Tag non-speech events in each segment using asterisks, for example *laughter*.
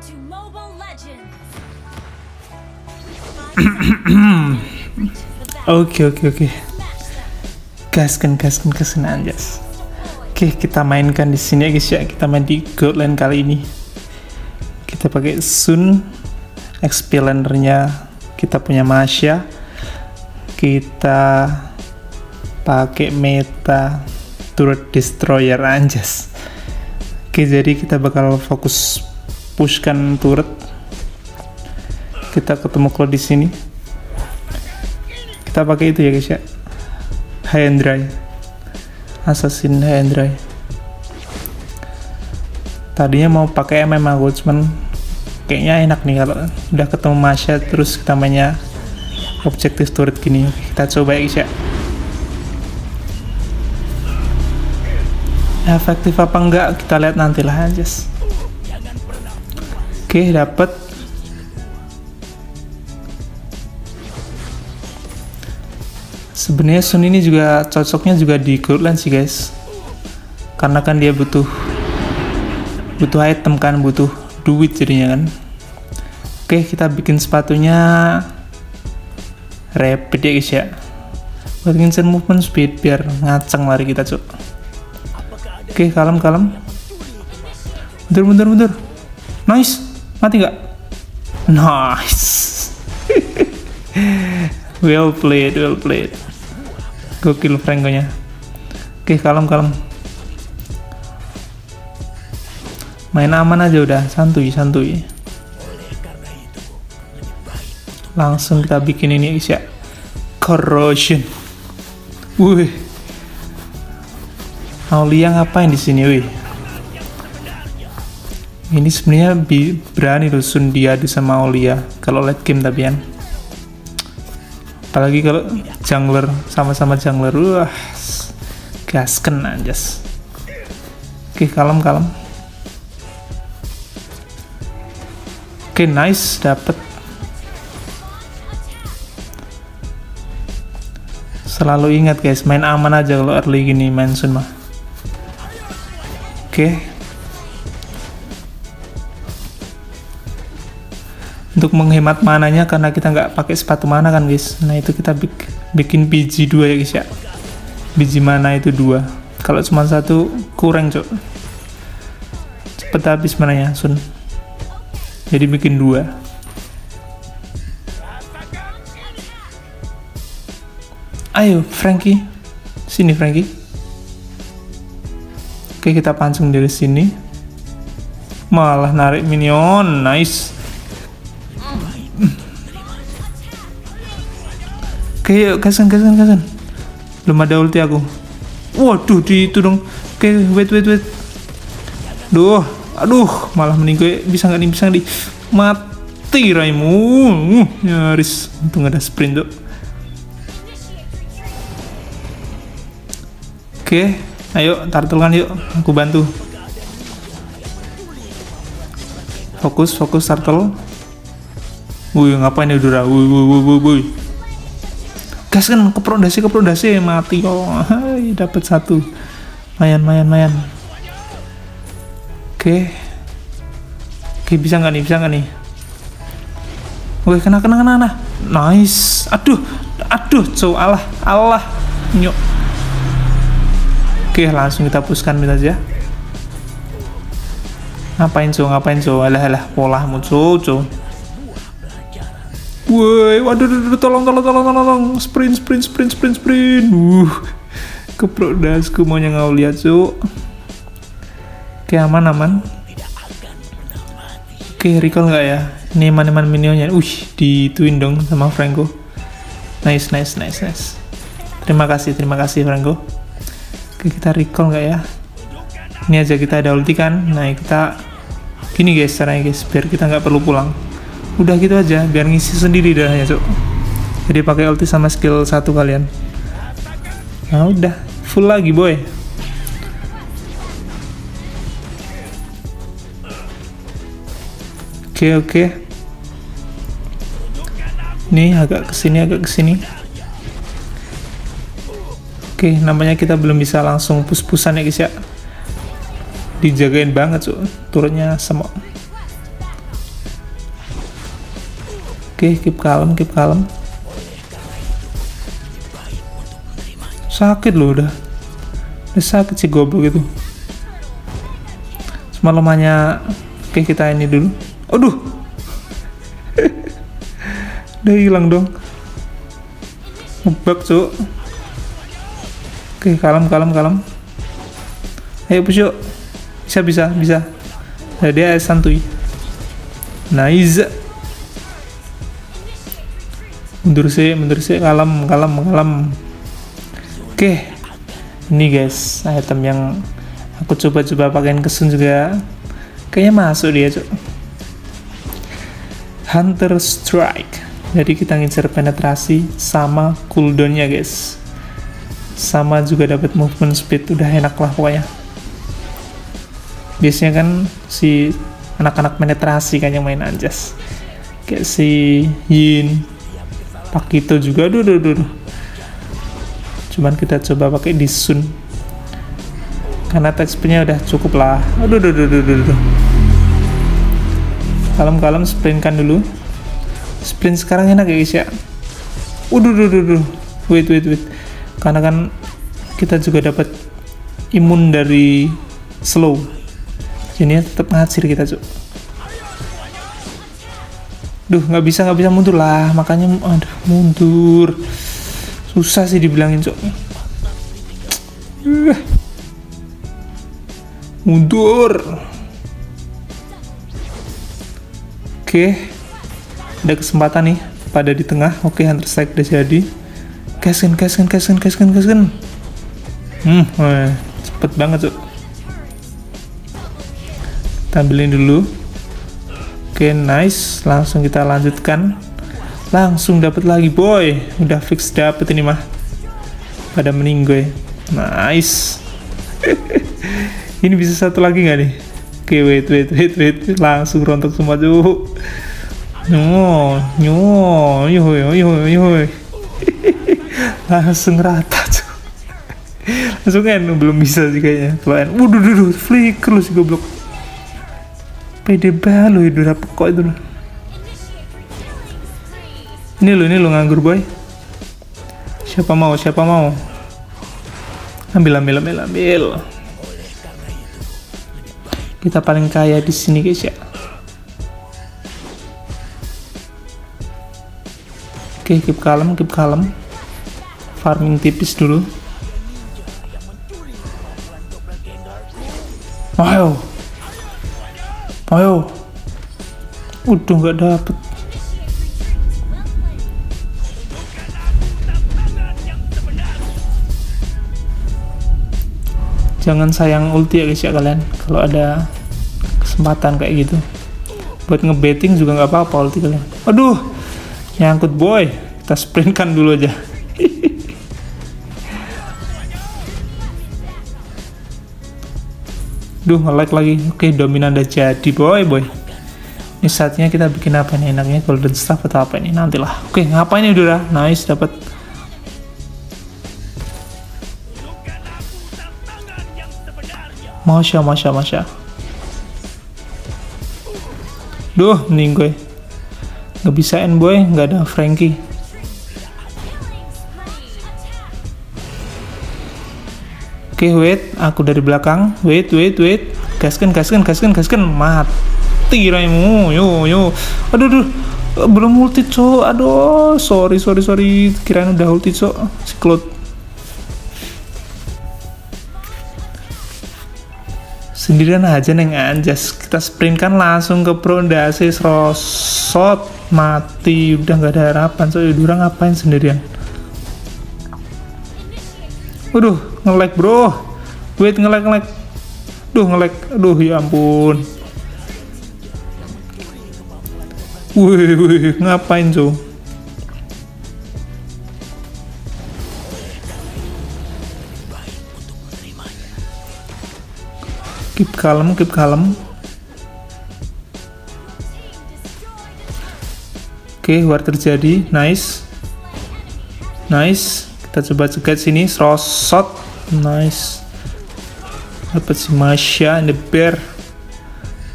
to Mobile Legends. *coughs* Oke oke oke. Gaskan gaskan gaskan anjas. Oke kita mainkan di sini ya guys ya. Kita main di gold lane kali ini. Kita pakai Sun. XP kita punya Masya. Kita pakai meta turret destroyer anjas. Oke jadi kita bakal fokus pushkan turret. Kita ketemu Claude di sini. Kita pakai itu ya guys ya. High and dry. Assassin high and dry. Tadinya mau pakai MM aku cuman kayaknya enak nih kalau udah ketemu Masya terus kita mainnya objektif turret gini. Kita coba ya guys ya. Efektif apa enggak kita lihat nantilah aja oke dapat sebenarnya Sun ini juga cocoknya juga di Goldland sih guys. Karena kan dia butuh butuh item kan butuh duit jadinya kan. Oke kita bikin sepatunya rapid ya guys ya. Buat instant movement speed biar ngaceng lari kita cuk. Oke kalem kalem. Mundur mundur mundur. Nice mati nggak? Nice. *laughs* Well played well played. Gokil Franco-nya. Oke kalem kalem. Main aman aja udah santuy santuy. Langsung kita bikin ini guys ya. Corrosion. Wih. Aulia ngapain di sini wih ini sebenarnya berani loh Sun diadu sama Aulia kalau late game tapi kan apalagi kalau jungler sama-sama jungler wah gasken anjas oke kalem kalem. Oke nice dapet. Selalu ingat guys main aman aja kalau early gini main sun mah. Oke untuk menghemat mananya karena kita nggak pakai sepatu mana kan guys? Nah itu kita bik bikin biji dua ya guys ya. Biji mana itu dua. Kalau cuma satu kurang cok. Cepet habis mananya sun. Jadi bikin dua. Ayo Frankie. Sini Frankie. Oke kita pancing dari sini. Malah narik minion. Nice Oke yuk gasan gasan gasan Belum ada ulti aku. Waduh di itu dong. Oke wait wait wait. Duh Aduh malah meninggal Bisa nggak nih bisa nih. Mati Raimu. Uh, Nyaris. Untung ada sprint tuh Oke Ayo turtle kan yuk. Aku bantu. Fokus fokus turtle Wih ngapain ya wih wih wih wih gas kan keprondasi keprondasi mati. Kok hai dapat satu. Mayan mayan mayan. Oke. Oke bisa nggak nih bisa nggak nih? Oke kena kena kena kena. Nice. Aduh aduh cow Allah Allah. Nyok. Oke langsung kita pushkan aja. Ngapain cow ngapain cow alah alah polahmu cow cow Woi, waduh, waduh, tolong, tolong, tolong, tolong, tolong, sprint, sprint, sprint, sprint, sprint. Uh, keprodasku mau yang ngau lihat cuk. Oke aman aman. Oke recall nggak ya? Ini mana mana minionnya? Uh, dituin dong sama Franco. Nice, nice, nice, nice. Terima kasih, terima kasih Franco. Oke kita recall nggak ya? Ini aja kita ada ulti kan. Nah kita gini guys caranya guys, biar kita nggak perlu pulang udah gitu aja biar ngisi sendiri dah ya cuk. Jadi pakai ulti sama skill satu kalian. Nah udah. Full lagi boy. Oke oke. Nih agak ke sini agak ke sini oke namanya kita belum bisa langsung pus-pusan ya guys ya. Dijagain banget cuk. Turunnya semua Oke, keep calm, keep calm. Sakit loh udah. Udah sakit sih goblok itu. Semalamannya Oke, kita ini dulu. Aduh. *laughs* udah hilang dong. Ngebug, Cuk. Oke, kalem, kalem, kalem. Ayo, push yuk. Bisa, bisa, bisa. Nah, dia santuy. Nice. Mundur sih, mundur sih, kalem, kalem, kalem. Oke. Ini guys, item yang aku coba-coba pakein kesun juga. Kayaknya masuk dia, Cuk. Hunter Strike. Jadi kita ngincer penetrasi sama cooldownnya guys. Sama juga dapat movement speed, udah enak lah pokoknya. Biasanya kan si anak-anak penetrasi kan yang main anjas. Kayak si Yin, Pakito juga, aduh, aduh, aduh. Cuman kita coba pakai di Sun karena teksturnya udah cukup lah. Aduh aduh aduh aduh, aduh. kalem-kalem sprintkan dulu. Sprint sekarang enak ya guys ya. Udah udah udah wait wait wait. Karena kan kita juga dapat imun dari slow. Jadinya tetap ngacir kita cuk duh nggak bisa nggak bisa mundur lah. Makanya aduh mundur. Susah sih dibilangin uh mundur. Oke. Ada kesempatan nih pada di tengah. Oke hunter strike udah jadi. Gaskan gaskan gaskan gaskan gaskan hmm wah, cepet banget tuh tampilin dulu oke nice. Langsung kita lanjutkan. Langsung dapat lagi boy. Udah fix dapet ini mah. Pada meninggoy nice. *laughs* Ini bisa satu lagi nggak nih? Oke okay, wait wait wait wait. Langsung rontok semua tuh nyo nyo yo yo yo langsung rata tuh langsung kan belum bisa sih kayaknya. Waduh duh, duh. Flicker lu si goblok pede banget lu hidup kok itu ini lo ini lo nganggur boy. Siapa mau siapa mau? Ambil ambil ambil ambil. Kita paling kaya di sini guys ya. Oke keep kalem keep kalem farming tipis dulu. Ayo ayo. Udah nggak dapet. Jangan sayang ulti ya guys ya kalian. Kalau ada kesempatan kayak gitu. Buat ngebetting juga nggak apa-apa ulti kalian. Aduh nyangkut boy. Kita sprintkan dulu aja *laughs* duh nge-like lagi. Oke dominan udah jadi boy boy. Ini saatnya kita bikin apa nih enaknya golden staff atau apa ini? Nantilah. Oke ngapain ini udah nice dapat Masya, masya, masya. Duh, mending gue. Gak bisain boy, gak ada Frankie. Oke, okay, wait. Aku dari belakang. Wait, wait, wait. Gaskan, gaskan, gaskan, gaskan. Mati raimu. Yo, yo. Aduh, aduh. Belum ulti, cok. Aduh, sorry, sorry, sorry. Kirain udah ulti, cok. Si Claude. sendirian aja neng anjas kita sprint kan langsung ke prondasi rosot mati udah nggak ada harapan so Yudura ngapain sendirian Waduh, nge-lag bro. Wait, nge-lag, nge-lag. Duh, nge-lag. Aduh, ya ampun. Wih, wih, ngapain, tuh? keep calm keep calm oke okay, war terjadi nice nice kita coba cegat sini rosot nice. Dapat si Masya and the bear.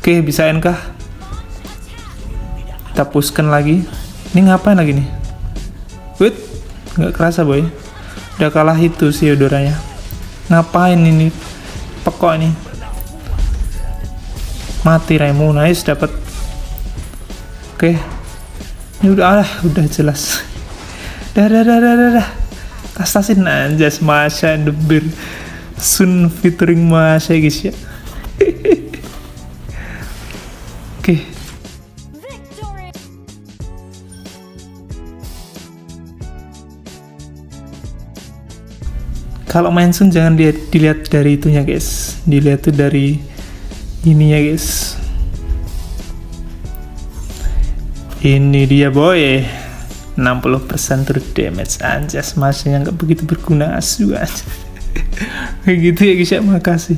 Oke okay, bisa kah? Kita pushkan lagi. Ini ngapain lagi nih? Wait nggak kerasa boy. Udah kalah itu sih udoranya ngapain ini? Pekok ini. Mati Raimu nice dapat. Oke. Ini udah ah udah jelas. *laughs* Dah dah dah dah dah, dah. Assassin anjas Masya debir Sun featuring Masya guys ya. *laughs* Oke. Kalau main Sun jangan lihat dilihat dari itunya guys. Dilihat tuh dari ininya guys. Ini dia boy 60% true damage. Anjas masnya nggak begitu berguna asu aja *laughs* kayak gitu ya guys ya makasih